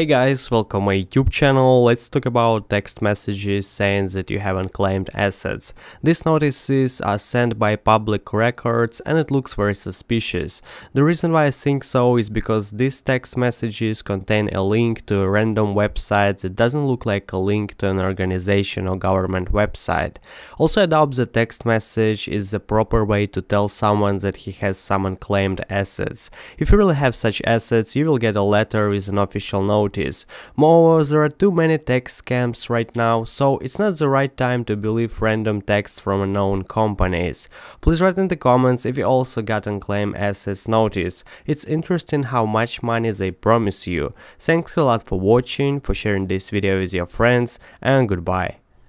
Hey guys, welcome to my YouTube channel. Let's talk about text messages saying that you haven't claimed assets. These notices are uh, sent by public records and it looks very suspicious. The reason why I think so is because these text messages contain a link to a random website that doesn't look like a link to an organization or government website. Also I doubt the text message is the proper way to tell someone that he has some unclaimed assets. If you really have such assets, you will get a letter with an official note Moreover, there are too many text scams right now, so it's not the right time to believe random texts from unknown companies. Please write in the comments if you also got claim assets notice. It's interesting how much money they promise you. Thanks a lot for watching, for sharing this video with your friends, and goodbye.